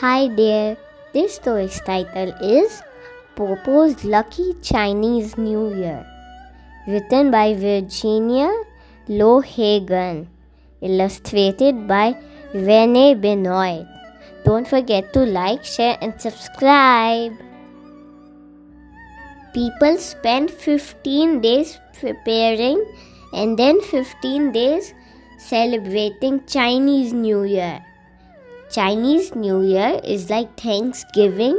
Hi there. This story's title is Popo's Lucky Chinese New Year. Written by Virginia Loh-Hagan. Illustrated by Rene Benoit. Don't forget to like, share, and subscribe. People spend 15 days preparing and then 15 days celebrating Chinese New Year. Chinese New Year is like Thanksgiving,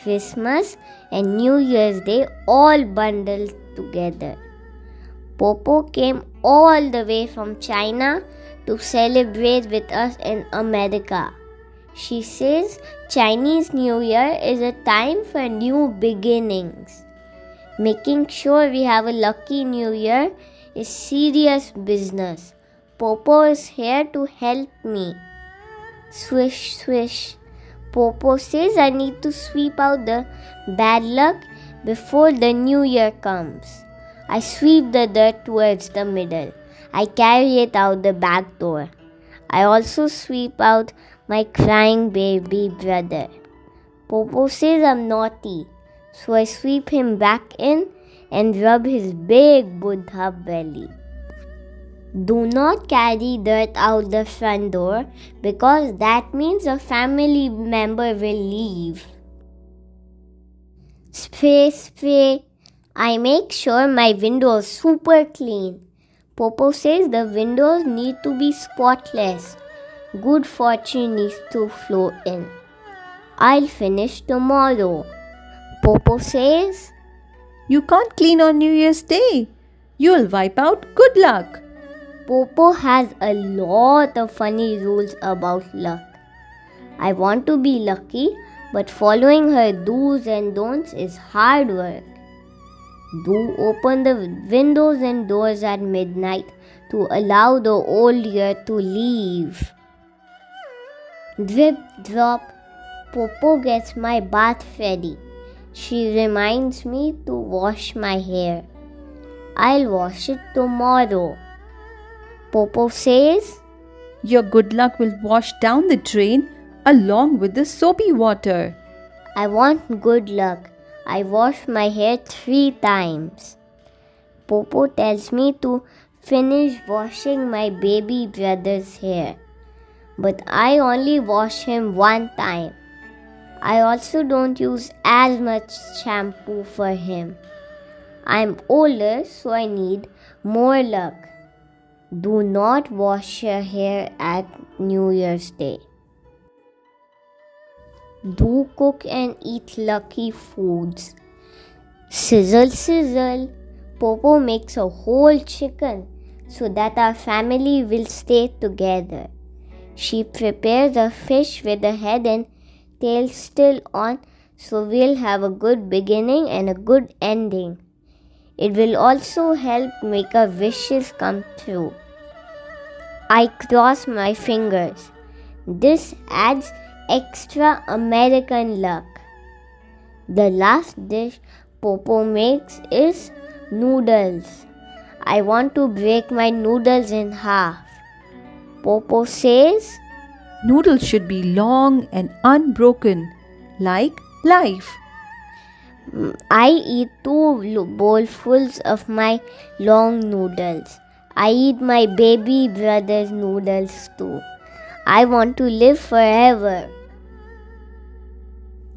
Christmas, and New Year's Day all bundled together. Popo came all the way from China to celebrate with us in America. She says Chinese New Year is a time for new beginnings. Making sure we have a lucky new year is serious business. Popo is here to help me. Swish, swish. Popo says I need to sweep out the bad luck before the new year comes. I sweep the dirt towards the middle. I carry it out the back door. I also sweep out my crying baby brother. Popo says I'm naughty, so I sweep him back in and rub his big Buddha belly. Do not carry dirt out the front door because that means a family member will leave. Spray, spray. I make sure my windows super clean. Popo says the windows need to be spotless. Good fortune needs to flow in. I'll finish tomorrow. Popo says, You can't clean on New Year's Day. You'll wipe out good luck. Popo has a lot of funny rules about luck. I want to be lucky, but following her do's and don'ts is hard work. Do open the windows and doors at midnight to allow the old year to leave. Drip drop, Popo gets my bath ready. She reminds me to wash my hair. I'll wash it tomorrow. Popo says, Your good luck will wash down the drain along with the soapy water. I want good luck. I wash my hair three times. Popo tells me to finish washing my baby brother's hair. But I only wash him one time. I also don't use as much shampoo for him. I'm older, so I need more luck. Do not wash your hair at New Year's Day. Do cook and eat lucky foods. Sizzle, sizzle. Popo makes a whole chicken so that our family will stay together. She prepares a fish with the head and tail still on so we'll have a good beginning and a good ending. It will also help make our wishes come true. I cross my fingers. This adds extra American luck. The last dish Popo makes is noodles. I want to break my noodles in half. Popo says, Noodles should be long and unbroken, like life. I eat two bowlfuls of my long noodles. I eat my baby brother's noodles too. I want to live forever.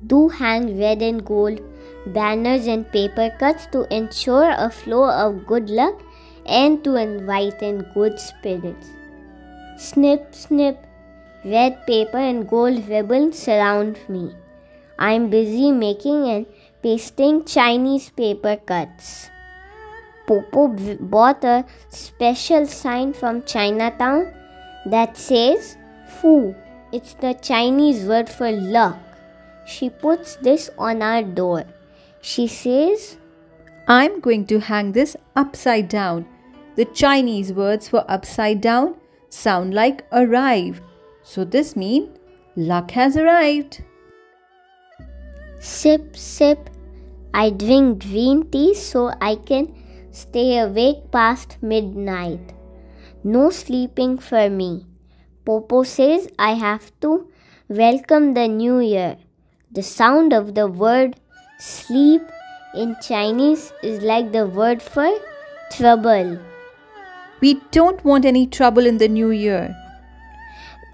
Do hang red and gold banners and paper cuts to ensure a flow of good luck and to invite in good spirits. Snip, snip, red paper and gold ribbons surround me. I am busy making and pasting Chinese paper cuts. Popo bought a special sign from Chinatown that says Fu. It's the Chinese word for luck. She puts this on our door. She says, I'm going to hang this upside down. The Chinese words for upside down sound like arrive. So this means luck has arrived. Sip, sip. I drink green tea so I can stay awake past midnight. No sleeping for me. Popo says I have to welcome the new year. The sound of the word sleep in Chinese is like the word for trouble. We don't want any trouble in the new year.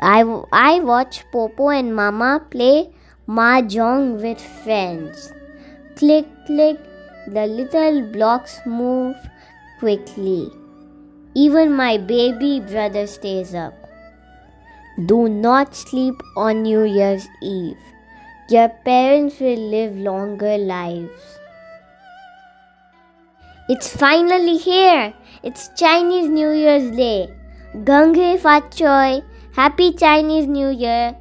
I, I watch Popo and Mama play mahjong with friends. Click, click, the little blocks move quickly. Even my baby brother stays up. Do not sleep on New Year's Eve. Your parents will live longer lives. It's finally here. It's Chinese New Year's Day. Gung Hay Fat Choy. Happy Chinese New Year.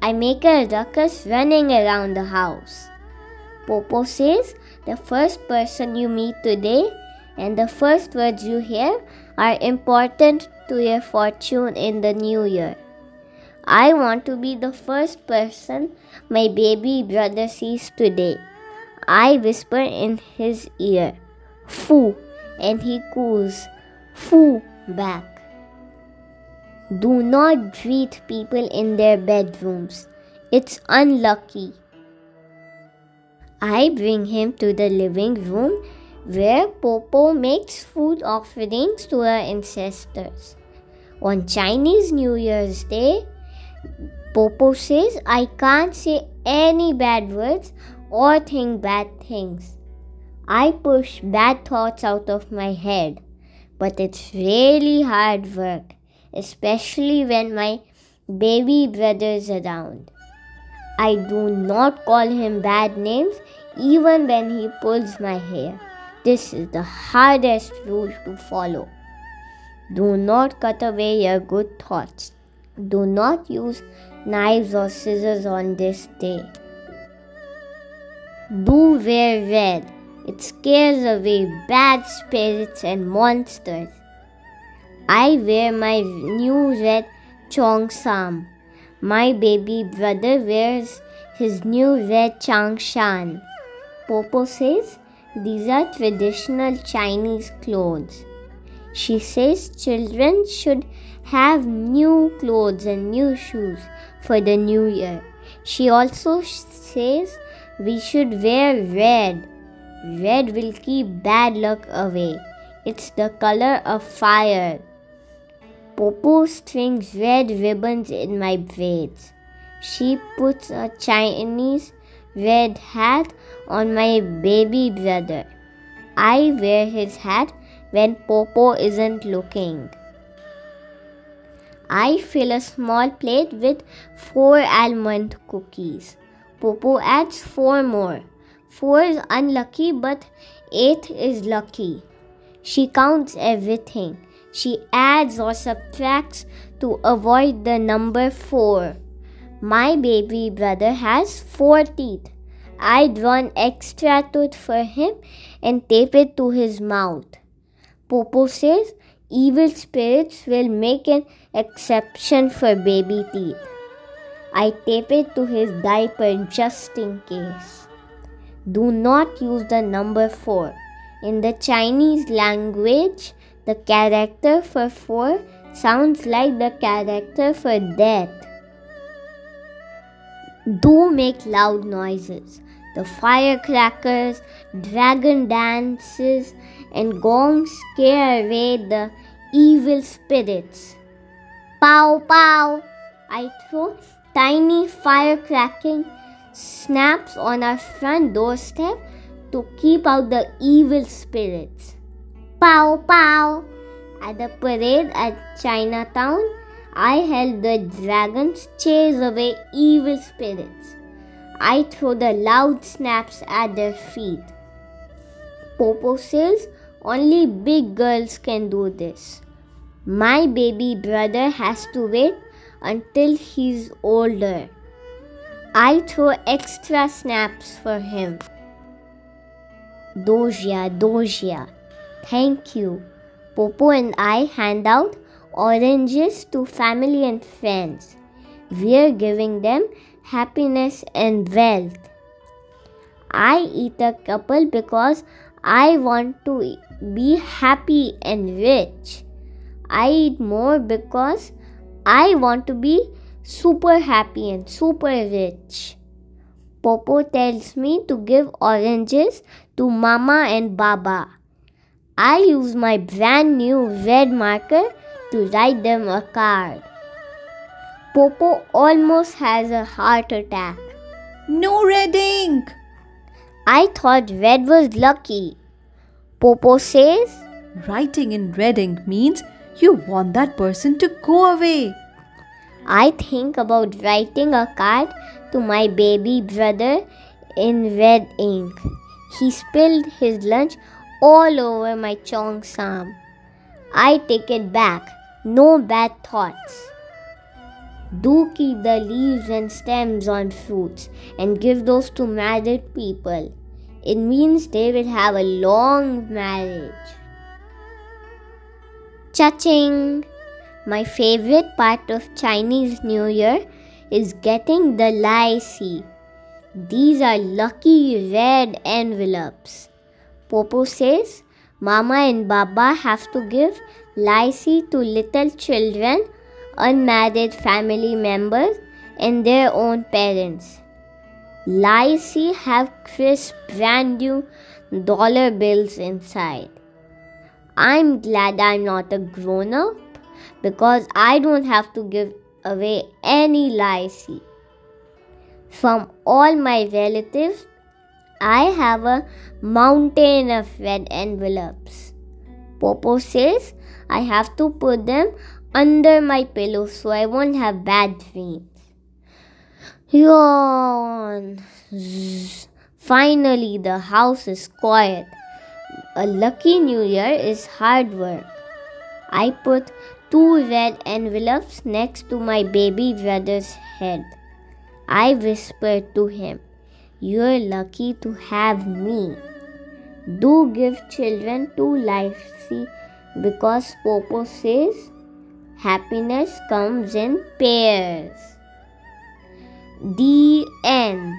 I make a ruckus running around the house. Popo says the first person you meet today and the first words you hear are important to your fortune in the new year. I want to be the first person my baby brother sees today. I whisper in his ear. Fu, and he coos, Fu, back. Do not greet people in their bedrooms. It's unlucky. I bring him to the living room where Popo makes food offerings to our ancestors. On Chinese New Year's Day, Popo says I can't say any bad words or think bad things. I push bad thoughts out of my head, but it's really hard work, especially when my baby brother is around. I do not call him bad names even when he pulls my hair. This is the hardest rule to follow. Do not cut away your good thoughts. Do not use knives or scissors on this day. Do wear red it scares away bad spirits and monsters. I wear my new red cheongsam. My baby brother wears his new red changshan. Popo says these are traditional Chinese clothes. She says children should have new clothes and new shoes for the new year. She also says we should wear red Red will keep bad luck away. It's the color of fire. Popo strings red ribbons in my braids. She puts a Chinese red hat on my baby brother. I wear his hat when Popo isn't looking. I fill a small plate with four almond cookies. Popo adds four more. 4 is unlucky, but 8 is lucky. She counts everything. She adds or subtracts to avoid the number 4. My baby brother has 4 teeth. I draw an extra tooth for him and tape it to his mouth. Popo says evil spirits will make an exception for baby teeth. I tape it to his diaper just in case. Do not use the number 4. In the Chinese language, the character for 4 sounds like the character for death. Do make loud noises. The firecrackers, dragon dances, and gongs scare away the evil spirits. Pow pow! I throw tiny firecracking snaps on our front doorstep to keep out the evil spirits. Pow pow! At the parade at Chinatown, I help the dragons chase away evil spirits. I throw the loud snaps at their feet. Popo says only big girls can do this. My baby brother has to wait until he's older. I throw extra snaps for him. Dojia, Dojia. Thank you. Popo and I hand out oranges to family and friends. We're giving them happiness and wealth. I eat a couple because I want to be happy and rich. I eat more because I want to be super happy and super rich. Popo tells me to give oranges to Mama and Baba. I use my brand new red marker to write them a card. Popo almost has a heart attack. No red ink! I thought red was lucky. Popo says, Writing in red ink means you want that person to go away. I think about writing a card to my baby brother in red ink. He spilled his lunch all over my cheongsam. I take it back. No bad thoughts. Do keep the leaves and stems on fruits and give those to married people. It means they will have a long marriage. Cha-ching! My favorite part of Chinese New Year is getting the lai. These are lucky red envelopes. Popo says Mama and Baba have to give lai to little children, unmarried family members, and their own parents. Lai have crisp brand new dollar bills inside. I'm glad I'm not a grown up because I don't have to give away any lai. From all my relatives, I have a mountain of red envelopes. Popo says I have to put them under my pillow so I won't have bad dreams. Yawn. Finally, the house is quiet. A lucky new year is hard work. I put two red envelopes next to my baby brother's head. I whispered to him, You're lucky to have me. Do give children two lai see, because Popo says happiness comes in pairs. The end.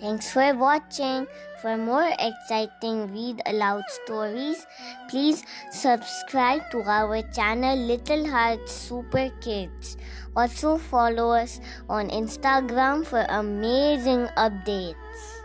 Thanks for watching. For more exciting read aloud stories, please subscribe to our channel Little Hearts Super Kids. Also follow us on Instagram for amazing updates.